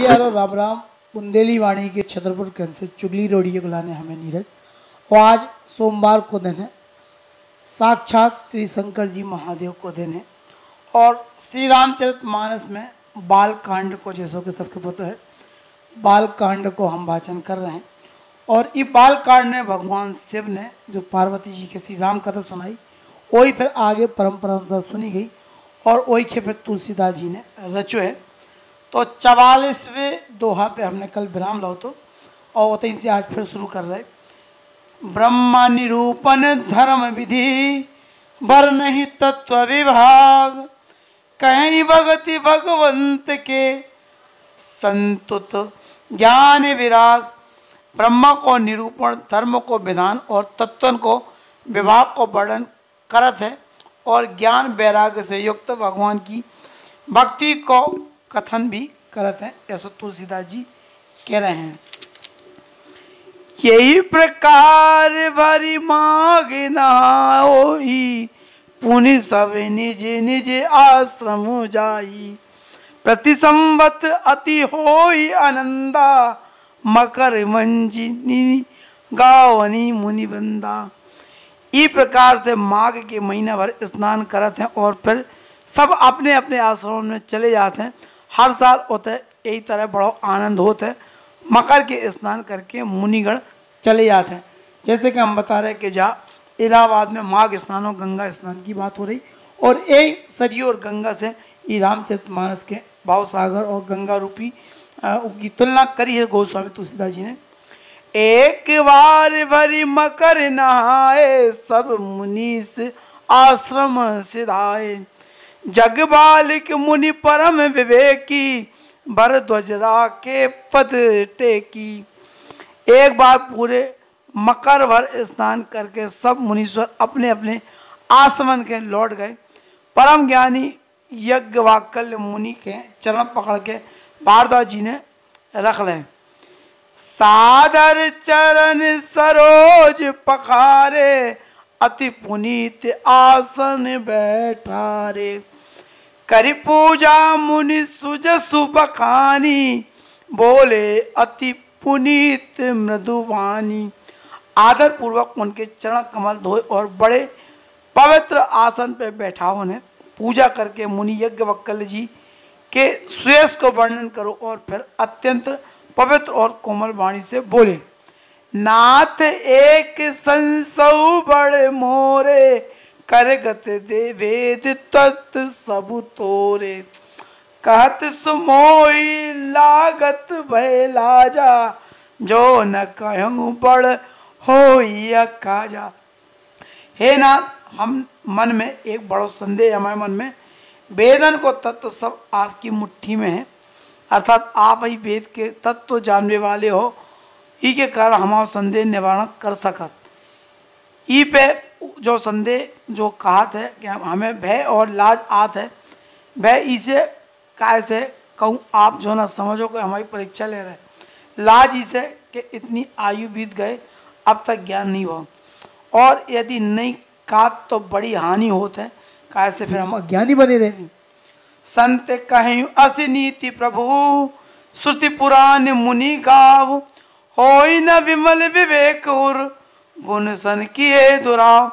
भैया हेलो राम राम। बुंदेली वाणी के छतरपुर गंज से चुगली रोड़ी के गुलाने हमें नीरज। और आज सोमवार को दिन है। साक्षात श्री शंकर जी महादेव को दिन है। और श्री रामचरित मानस में बाल कांड को जैसो कि सबके पता है बाल कांड को हम वाचन कर रहे हैं। और ये बाल कांड में भगवान शिव ने जो पार्वती जी के श्री राम कथा सुनाई, वही फिर आगे परंपरा अनुसार सुनी गई। और वही के फिर तुलसीदास जी ने रचो है। तो चवालीसवें दोहा पे हमने कल विराम लो तो और वहीं से आज फिर शुरू कर रहे ब्रह्म निरूपण धर्म विधि, वर नहीं तत्व विभाग। कहीं भगति भगवंत के संतुत ज्ञान विराग। ब्रह्म को निरूपण, धर्म को विधान और तत्व को विभाग को वर्णन करत है और ज्ञान वैराग्य से युक्त भगवान की भक्ति को कथन भी करते हैं ऐसा तुलसीदास जी कह रहे हैं। यही प्रकार भरी माग नही पुनि सब निज निज आश्रम जाई। प्रति संवत अति होई आनंदा, मकर मंजिनी गावनी मुनि वृंदा। ई प्रकार से माघ के महीना भर स्नान करते हैं और फिर सब अपने अपने आश्रमों में चले जाते हैं। हर साल होता यही तरह बड़ा आनंद होता है। मकर के स्नान करके मुनिगढ़ चले जाते हैं। जैसे कि हम बता रहे हैं कि जहाँ इलाहाबाद में माघ स्नान और गंगा स्नान की बात हो रही। और यही सरयू और गंगा से ये रामचरित मानस के भाव सागर और गंगा रूपी की तुलना करी है गोस्वामी तुलसीदास जी ने। एक बार भरी मकर नहाए, सब मुनीस आश्रम सिधाए जग बालिक मुनि परम विवेकी भरध्वजरा के पद टेकी। एक बार पूरे मकर भर स्नान करके सब मुनीश्वर अपने अपने आसमन के लौट गए। परम ज्ञानी यज्ञ वाकल्य मुनि के चरण पकड़ के भारदा जी ने रख लें। सादर चरण सरोज पखारे अति पुनीत आसन बैठा रे। करी पूजा मुनि सुज सुबखानी बोले अति पुनीत मृदुवानी आदर पूर्वक उनके चरण कमल धोए और बड़े पवित्र आसन पर बैठा उन्हें पूजा करके मुनि यज्ञ वक्कल जी के सुयस को वर्णन करो और फिर अत्यंत पवित्र और कोमल वाणी से बोले। नाथ एक संसौ बड़े मोरे, करगत दे वेद तत् सब तोरे। कहत सुमोई लागत भय लाजा, जो न कहूँ बड़ हो काजा हे नाथ, हम मन में एक बड़ो संदेह हमारे मन में। वेदन को तत्व सब आपकी मुट्ठी में है। अर्थात आप ही वेद के तत्व जानने वाले हो। ई के कारण हमारा संदेह निवारण कर सकत। ई पे जो संदेह, जो कहा है कि हमें भय और लाज आत है। भय इसे काय से कहूँ, आप जो ना समझो कि हमारी परीक्षा ले रहे लाज इसे कि इतनी आयु बीत गए, अब तक ज्ञान नहीं हुआ। और यदि नहीं का तो बड़ी हानि होती है। काय से फिर हम अज्ञानी बने रहते संत कहीं, अस नीति प्रभु, श्रुति पुराण मुनि गाव। हो न विमल विवेक उर, गुण सन किए दुराव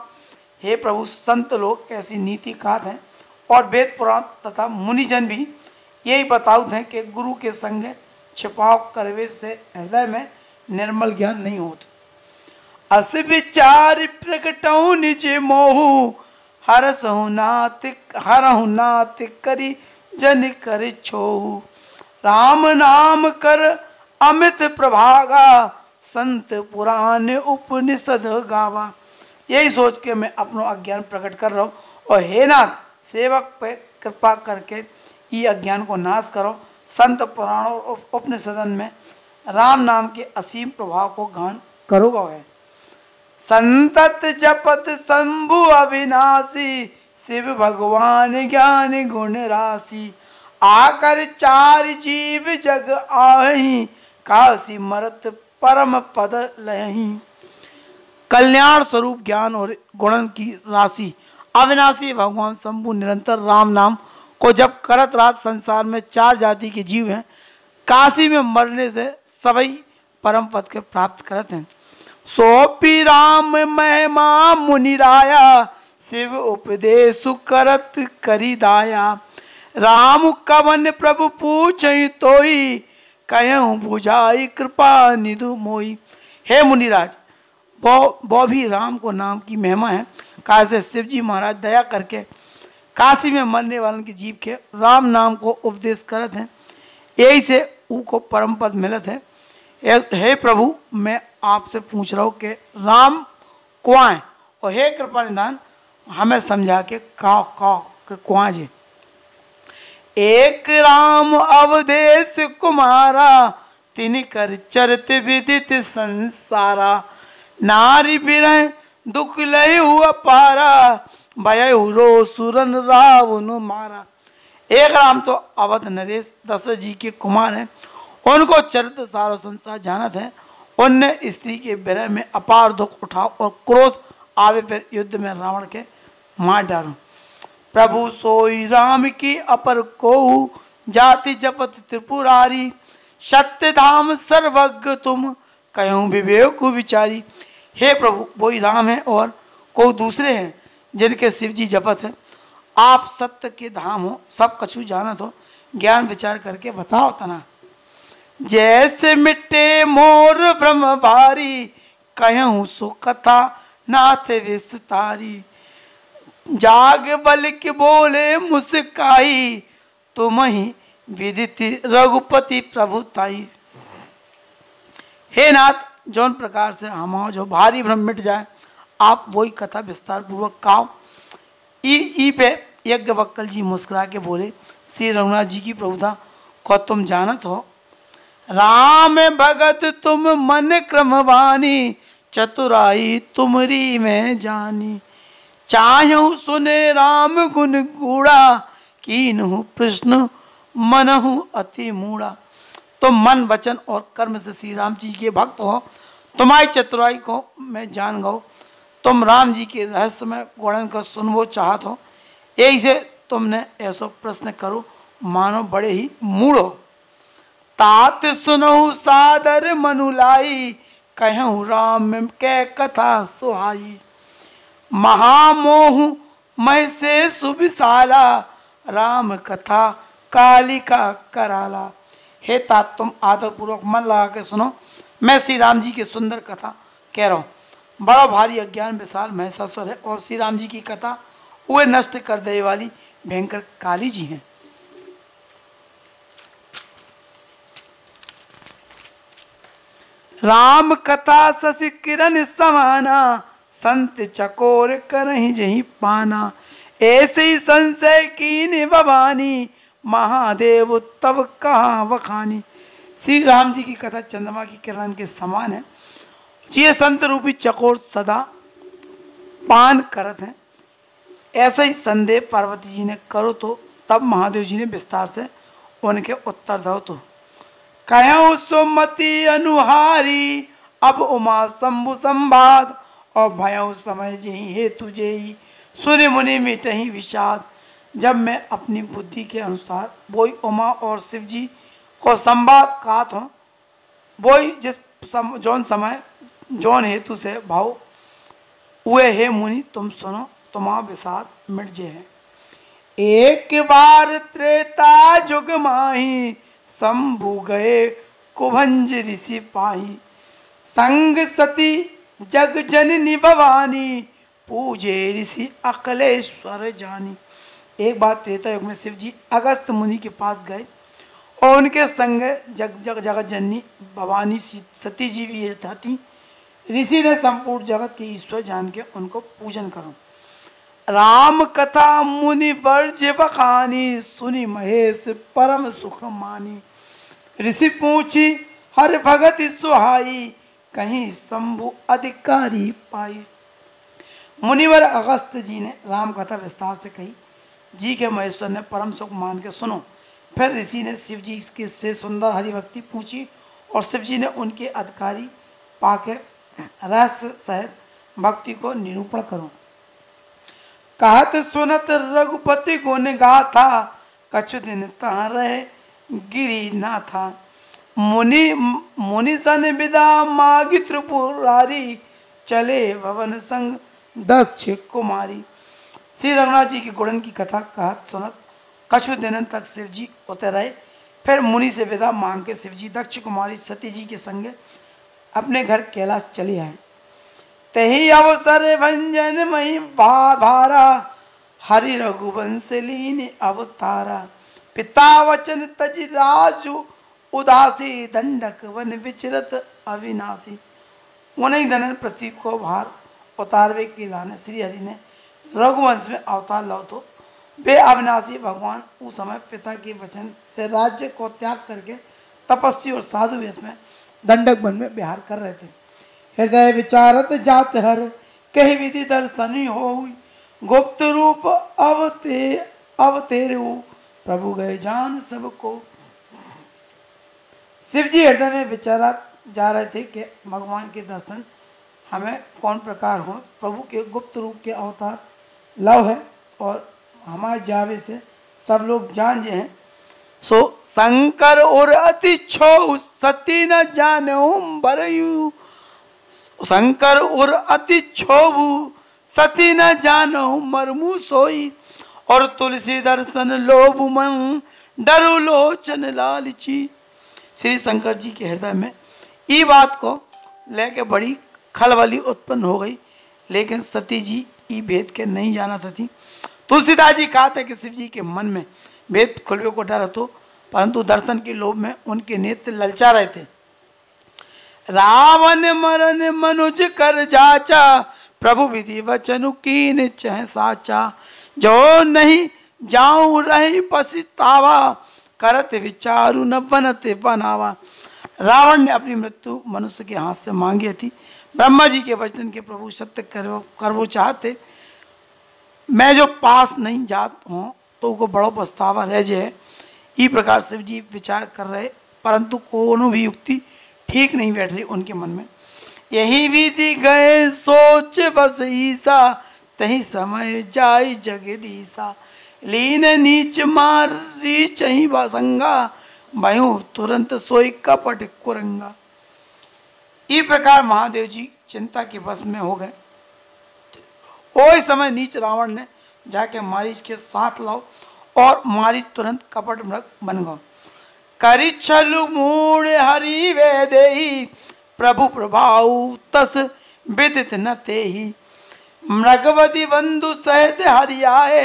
हे प्रभु, संत लोग ऐसी नीति खात हैं और वेद पुराण तथा मुनिजन भी यही बताउत हैं कि गुरु के संग छिपाव करवे से हृदय में निर्मल ज्ञान नहीं होता। अस विचार प्रकटऊ निज मोहू, हर सहुनात हरहु नात करी जन कर छोहू। राम नाम कर अमित प्रभागा, संत पुराण उपनिषद गावा। यही सोच के मैं अपना अज्ञान प्रकट कर रहा हूँ। और हे नाथ, सेवक पे कृपा करके ये अज्ञान को नाश करो। संत पुराण और उपनिषदन में राम नाम के असीम प्रभाव को गान करोगा है संतत जपत शंभु अविनाशी, शिव भगवान ज्ञान गुण राशि। आकर चार जीव जग आही काशी मरत परम पद लही कल्याण स्वरूप ज्ञान और गुणन की राशि। अविनाशी भगवान शंभु निरंतर राम नाम को जब करत रात संसार में चार जाति के जीव हैं। काशी में मरने से सभी परम पद के प्राप्त करते हैं। सोपी राम महिमा मुनिराया शिव उपदेश करत करी दाया। राम कवन प्रभु पूछ तोई कहूँ बुझाई कृपा निधु मोई। हे मुनिराज वो भी राम को नाम की महिमा है। कहा से शिव जी महाराज, दया करके काशी में मरने वालों की जीव के राम नाम को उपदेश करत हैं। यही से ऊ को परम पद मिलत है। हे प्रभु, मैं आपसे पूछ रहा हूँ कि राम कुआँ और हे कृपा निधान हमें समझा के का का कुआँ जी? एक राम अवदेश कुमारा, तिन कर चरित विदित संसारा। नारी बिरह दुख लय हुआ पारा भय रो सुरन रावण मारा। एक राम तो अवध नरेश दशरथ जी के कुमार हैं। उनको चरित्र सारो संसार जानत है। उनने स्त्री के विरह में अपार दुख उठाओ और क्रोध आवे फिर युद्ध में रावण के मार डालो। प्रभु सोई राम की अपर को जाति जपत त्रिपुरारी। सत्य धाम सर्वज्ञ तुम कहूँ विवेक विचारी। हे प्रभु वही राम है और को दूसरे हैं जिनके शिव जी जपत है? आप सत्य के धाम हो, सब कछु जानत हो। ज्ञान विचार करके बताओ तना। जैसे मिट्टे मोर ब्रह्म भारी कहूँ सो कथा नाथ विस्तारी। जाग बल के बोले मुस्काई तुम ही विदित रघुपति प्रभु ताई। हे नाथ, जौन प्रकार से हम जो भारी भ्रम मिट जाए, आप वही कथा विस्तार पूर्वक काओ ई ई पे यज्ञ वक्कल जी मुस्कुरा के बोले, श्री रघुनाथ जी की प्रभुता, को तुम जानत हो? राम भगत तुम मन क्रमवानी, चतुराई तुमरी में जानी। चाहू सुने राम गुण गूढ़ा, कीन प्रश्न मन अति मूढ़ा। तुम मन, वचन और कर्म से श्री राम जी के भक्त हो, तुम्हारी चतुराई को मैं जान गो तुम राम जी के रहस्यमय गुणन को सुनवो चाहत हो। यही से तुमने ऐसा प्रश्न करो, मानो बड़े ही मूढ़ हो। तात सुनो सादर मनुलाई कहूँ राम के कथा सुहाई। महामोह, मैं से सुविशाला, राम कथा कालिका कराला। हे तात, तुम आदर पूर्वक मन लगा के सुनो। मैं श्री राम जी की सुंदर कथा कह रहा हूँ। बड़ा भारी अज्ञान विशाल महसासुर है और श्री राम जी की कथा वे नष्ट कर देने वाली भयंकर काली जी हैं। राम कथा शशि किरण समाना संत चकोर कर जही पाना। ऐसे ही संशय की भवानी, महादेव तब कहाँ वखानी। श्री राम जी की कथा चंद्रमा की किरण के समान है। ये संत रूपी चकोर सदा पान करत हैं। ऐसा ही संदेह पार्वती जी ने करो तो तब महादेव जी ने विस्तार से उनके उत्तर दो तो। कहो सुमति अनुहारी, अब उमा शंभु संवाद और भयो समय जही हे तुझे ही। सुन मुनि मिटही विषाद। जब मैं अपनी बुद्धि के अनुसार बोई उमा और शिव जी को संवाद कात हूँ वही जिस सम, जौन समय जौन हेतु से भाव वे हे मुनि तुम सुनो तुम्हारा विषाद मिट जे है एक बार त्रेता जुग माही शंभु गए कुभंज ऋषि पाही। संग सती जग जननी भवानी, पूजे ऋषि अकलेश्वर जानी। एक बार त्रेता युग में शिव जी अगस्त मुनि के पास गए और उनके संग जग जग जगत जननी भवानी सती जी भी थी ऋषि ने संपूर्ण जगत के ईश्वर जान के उनको पूजन करो। राम कथा मुनि वर्ज बखानी, सुनी महेश परम सुख मानी। ऋषि पूछी, हर भगत सुहाई कहीं शंभु अधिकारी पाए। मुनिवर अगस्त जी ने राम कथा विस्तार से कही, जी के महेश्वर ने परम सुख मान के सुनो। फिर ऋषि ने शिव जी के से सुंदर हरिभक्ति पूछी और शिव जी ने उनके अधिकारी पाके रहस्य सहित भक्ति को निरूपण करो। कहत सुनत रघुपति गुण गा था कछु दिन तहाँ रहे गिरी ना था मुनि मुनि सन विदा मागी त्रिपुरारी चले भवन संग दक्ष कुमारी। श्री रघुनाथ जी की गुड़न की कथा कहत सुनत, कछु दिन तक शिव जी उतर रहे फिर मुनि से विदा मांग के शिव जी दक्ष कुमारी सती जी के संग अपने घर कैलाश चले आए। तही अवसर भंजन मही भारा हरि रघुवंश लीन अवतारा। पिता वचन तज राजू उदासी दंडक वन विचरत अविनाशी। उन्हीं धनन पृथ्वी को भार उतारवे के लाने श्री हरि ने रघुवंश में अवतार लो तो वे अविनाशी भगवान उस समय पिता के वचन से राज्य को त्याग करके तपस्वी और साधु वेश में दंडक वन में बिहार कर रहे थे। हृदय विचारत जात हर, कही विधि दर्शनी हो गुप्त रूप अवते अवतेरु प्रभु गए जान सबको। शिव जी हृदय में विचारा जा रहे थे कि भगवान के दर्शन हमें कौन प्रकार हो? प्रभु के गुप्त रूप के अवतार लव है और हमारे जावे से सब लोग जान जे हैं। सो शंकर और अति छो सती न जाने बरयू। शंकर और अति छोबू सती न जानो मरमू सोई। और तुलसी दर्शन लोभ मन, डरु लोचन लालची। श्री शंकर जी के हृदय में ये बात को लेके बड़ी खलबली उत्पन्न हो गई, लेकिन सती जी ये भेद के नहीं जाना थी तुलसीदास जी कहा था कि शिव जी के मन में भेद खुलवे को डर तो परंतु दर्शन के लोभ में उनके नेत्र ललचा रहे थे। रावण मरण मनुज कर जाचा, प्रभु विधि वचन कीन चह साचा। जो नहीं जाऊँ रही पसितावा करत विचारु न बनते बनावा। रावण ने अपनी मृत्यु मनुष्य के हाथ से मांगी थी। ब्रह्मा जी के वचन के प्रभु सत्य कर कर वो चाहते, मैं जो पास नहीं जात हूँ तो उनको बड़ो पछतावा रह जाए। इस प्रकार शिव जी विचार कर रहे, परंतु कोनो भी युक्ति ठीक नहीं बैठ रही उनके मन में। यही विधि गए, सोच बस ईसा, तही समय जाय जगदीसा लीन नीच मारी चही बसंगा मयू तुरंत सोई कपट कुरंगा। इस प्रकार महादेव जी चिंता के बस में हो गए। ओई समय नीच रावण ने जाके मारीच के साथ लाओ और मारी तुरंत कपट मृग बन गो करी छलु मूड हरि वे प्रभु प्रभाव तस विदित न ते ही मृगवती बंधु सहित हरियाए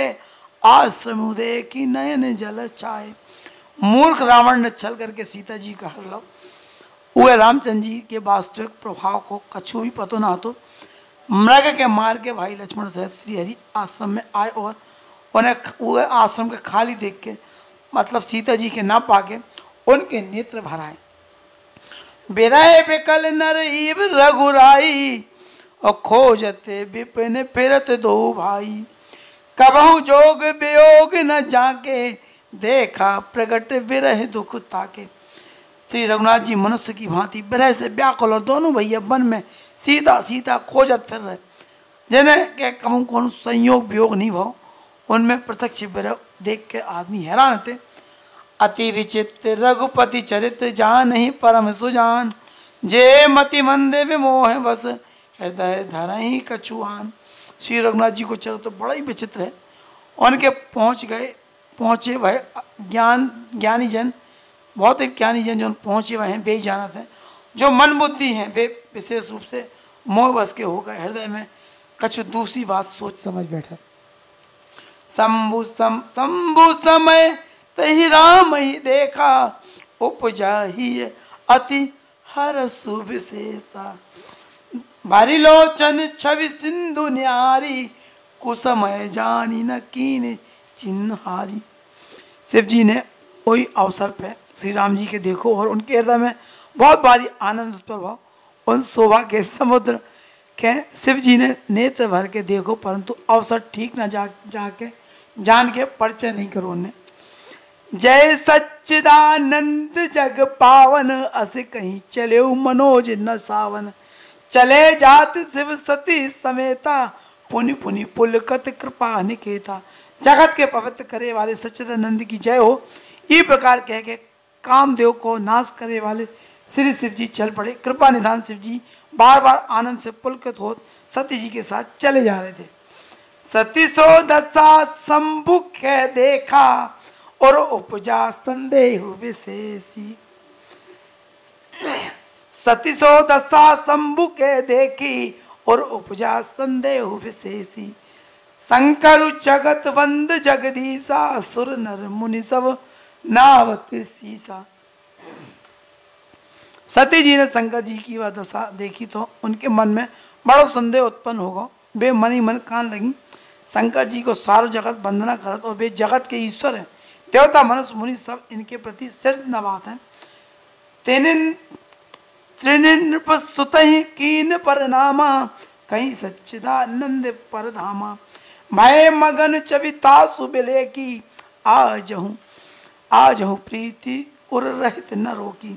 आश्रम उदय की नयन जल चाय मूर्ख रावण ने चल करके सीता जी का हर लो वह रामचंद्र जी के वास्तविक प्रभाव को कछु भी पतो ना तो मृग के मार के भाई लक्ष्मण सहित श्री हरि आश्रम में आए और उन्हें वह आश्रम के खाली देख के मतलब सीता जी के ना पाके, उनके नेत्र भराए बिरह बिकल नर इव रघुराई, और खोजते विपिन फिरत दो भाई। कबहू जोग वियोग न जाके देखा प्रगट विरह दुख ताके श्री रघुनाथ जी मनुष्य की भांति विरह से व्याकुल और दोनों भैया वन में सीता सीता खोजत फिर रहे। जिन्हें के कहूँ कौन संयोग वियोग नहीं भाव, उनमें प्रत्यक्ष विरह देख के आदमी हैरान थे अति विचित्र रघुपति चरित्र जान ही परम सुजान, जे मति मंदे में मोह बस, हृदय धर ही कछुआन। श्री रघुनाथ जी को चलो तो बड़ा ही विचित्र है। उनके पहुँच गए, पहुँचे वह ज्ञान, ज्ञानी जन, बहुत ही ज्ञानी जन जो पहुँचे हुए हैं, वे जाना थे जो मन बुद्धि हैं, वे विशेष रूप से मोह बस के हो गए। हृदय में कछ दूसरी बात सोच समझ बैठा। शंभु सम, शंभु समय तही राम ही देखा उपजा ही अति हर सुविशेषा। भारी लोचन छवि सिंधु न्यारी, कुसमय जानी न कीन चिन्हारी। शिव जी ने कोई अवसर पे श्री राम जी के देखो और उनके हृदय में बहुत भारी आनंद प्रभाव उन शोभा के समुद्र के शिव जी ने नेत्र भर के देखो, परंतु अवसर ठीक ना जा, जाके, जान के परिचय नहीं करो उन्हें। जय सच्चिदानंद जग पावन, अस कहीं चले मनोज न सावन। चले जात शिव सती समेता, पुनि पुनि पुलकत कृपा निकेता। जगत के पवित्र करे वाले सच्चिदानंद की जय हो। इस प्रकार कह के कामदेव को नाश करे वाले श्री शिव जी चल पड़े। कृपा निधान शिव जी बार बार आनंद से पुलकित हो सती जी के साथ चले जा रहे थे। सती सो दशा संभुख देखा, और उपजा संदेह विशेषी सती सो दशा संभुख देखी और उपजा संदेह विशेषी। शंकर जगत वंद जगदीसा सुर नर मुनि सब नावत सीसा। सती जी ने शंकर जी की वह दशा देखी तो उनके मन में बड़ो संदेह उत्पन्न होगा वे मन ही मन कान लगी। शंकर जी को सारो जगत वंदना करत और वे जगत के ईश्वर हैं। देवता, मनुष्य, मुनि सब इनके प्रति सिर नवात हैं। तेनिन त्रिनिप सुत कीन परिणामा कहीं सच्चिदानंद पर धामा। भय मगन चविता सुबिले की आज हूँ आज हूँ प्रीति उर रहित न रोकी।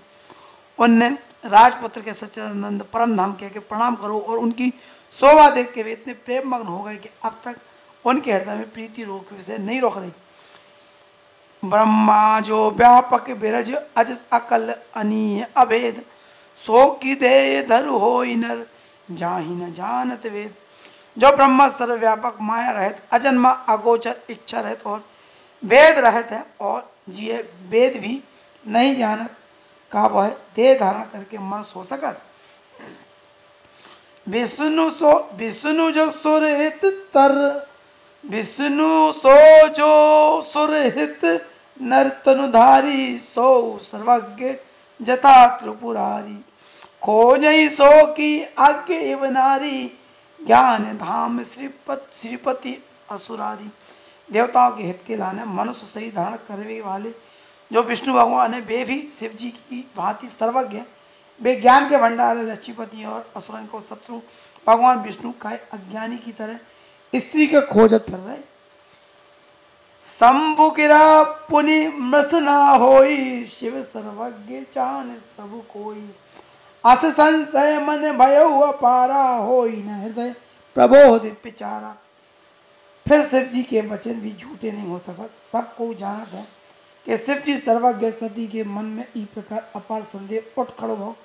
उनने राजपुत्र के सच्चिदानंद परम धाम कह के प्रणाम करो और उनकी शोभा देख के वे इतने प्रेम मग्न हो गए कि अब तक उनके हृदय में प्रीति रोक से नहीं रोक रही। ब्रह्मा जो व्यापक बिरज अज अकल अनीय अभेद सो की दे धर हो नर जाहि न जानत वेद। जो ब्रह्मा सर्वव्यापक माया रहत, अजन्मा अगोचर इच्छा रहत और वेद रहत है और जिये वेद भी नहीं जानत, का वह देह धारण करके मन सो सकत? विष्णु सो, विष्णु जो सुरहित तर, विष्णु सो जो सुरहित नर नर्तनुधारी सो सर्वज्ञ। जता त्रिपुरारी। खोज सो की आज्ञ एव नारी, ज्ञान धाम श्रीपत, श्रीपति असुरारी। देवताओं के हित के लाने मनुष्य सही धारण करने वाले, जो विष्णु भगवान है, वे भी शिव जी की भांति सर्वज्ञ है। वे ज्ञान के भंडार लक्ष्मीपति और असुरन को शत्रु। भगवान विष्णु का अज्ञानी की तरह, स्त्री के खोजत फिर रहे। शंभु गिरा पुनि मृसना होई, शिव सर्वज्ञ जान सब कोई। अस संशय मन भय अपारा हो न हृदय प्रबोध पिचारा। फिर शिव जी के वचन भी झूठे नहीं हो सका सबको जानत है कि शिव जी सर्वज्ञ सती के मन में ई प्रकार अपार संदेह उठ खड़ो हो।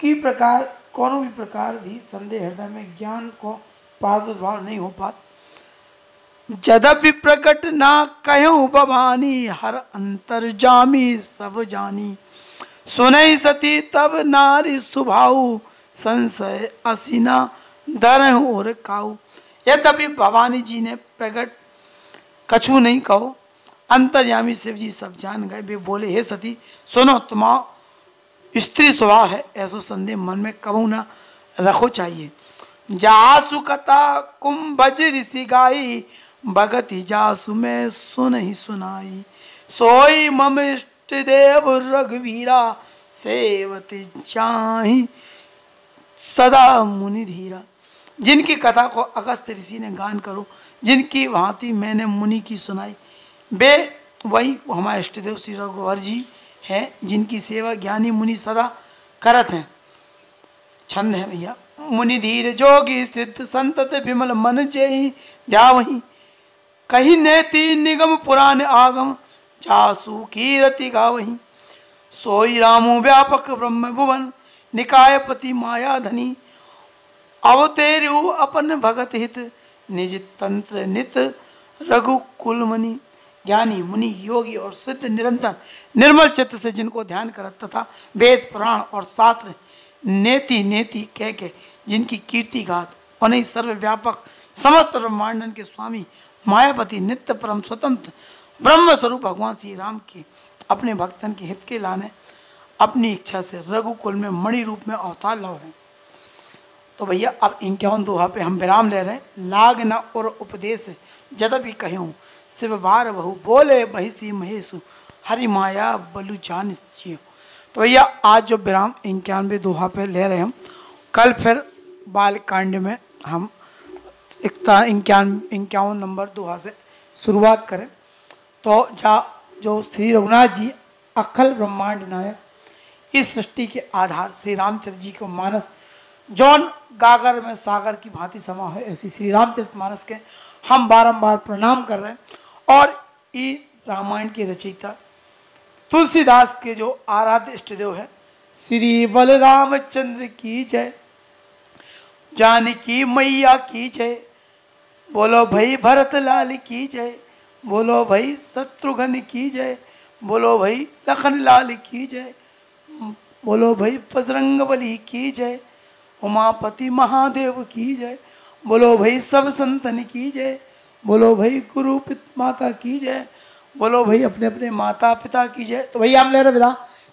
की प्रकार, कोनो भी प्रकार भी संदेह हृदय में ज्ञान को प्रादुर्भाव नहीं हो पाता। जदपि प्रकट ना कहूँ भवानी, हर अंतर जामी, सब जानी। सुनई सती, तब नारी सुभाऊ, संशय असीना दर और काऊ। यद्यपि भवानी जी ने प्रकट कछु नहीं कहो, अंतर्यामी शिव जी सब जान गए। वे बोले, हे सती, सुनो तुम स्त्री स्वभाव है, ऐसा संदेह मन में कबू ना रखो चाहिए। जासु कथा कुंभज ऋषि गाई भगति जासु में सुन ही सुनाई। सोई मम इष्ट देव रघुवीरा, सेवती चाही सदा मुनि धीरा। जिनकी कथा को अगस्त ऋषि ने गान करो, जिनकी भांति मैंने मुनि की सुनाई, वे वही हमारे इष्टदेव श्री रघुवर जी हैं, जिनकी सेवा ज्ञानी मुनि सदा करत हैं। छंद है भैया। मुनि धीर जोगी सिद्ध संतत विमल मन जय ध्या वही कही नेति निगम पुराण आगम, जासु कीरति गावही। सोई रामो व्यापक ब्रह्म भुवन निकायपति माया धनी। अवतेरु अपन भगत हित, निज तंत्र नित रघु कुलमणि। ज्ञानी, मुनि, योगी और सिद्ध निरंतर, निर्मल चित्त से जिनको ध्यान कर तथा वेद, पुराण और शास्त्र नेति नेति कह के जिनकी कीर्ति गात उन्हें सर्वव्यापक, समस्त ब्रह्मांडन के स्वामी मायापति नित्य परम स्वतंत्र ब्रह्म स्वरूप भगवान श्री राम के अपने भक्तन के हित के लाने, अपनी इच्छा से रघुकुल में मणि रूप में अवतार लाओ हैं। तो भैया, अब इक्यावन दोहा पे हम विराम ले रहे हैं। लाग न और उपदेश जदपि कहूँ शिव बार बहु, बोले बहिसी महेशु, हरि माया बलु जान तो भैया, आज जो विराम इक्यानवे दोहा पे ले रहे हैं हम, कल फिर बाल कांड में हम इकता इक्यान, इक्यावन नंबर दोहा से शुरुआत करें। तो जा, जो श्री रघुनाथ जी अखल ब्रह्मांड नायक, इस सृष्टि के आधार, श्री रामचंद्र जी को मानस, जौन गागर में सागर की भांति समा है, ऐसी श्री रामचरित मानस के हम बारंबार प्रणाम कर रहे हैं। और ये रामायण के रचयिता तुलसीदास के जो आराध्य इष्टदेव है, श्री बलराम चंद्र की जय, जानकी मैया की जय। बोलो भाई भरत लाल की जय। बोलो भाई शत्रुघ्न की जय। बोलो भाई लखन लाल की जय। बोलो भाई बजरंग बली की जय। उमापति महादेव की जय। बोलो भाई सब संतन की जय। बोलो भाई गुरु पित माता की जय। बोलो भाई अपने अपने माता पिता की जय। तो भैया हम ले रहे विदा।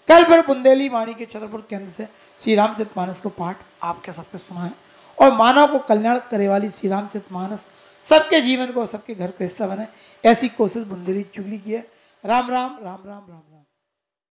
कल फिर बुंदेली वाणी के छतरपुर केंद्र से श्री रामचरित मानस को पाठ आपके सबके सुना है और मानव को कल्याण करे वाली श्री रामचरित मानस सबके जीवन को सबके घर का हिस्सा बनाए ऐसी कोशिश बुंदेली चुगली की है राम राम राम राम राम, राम।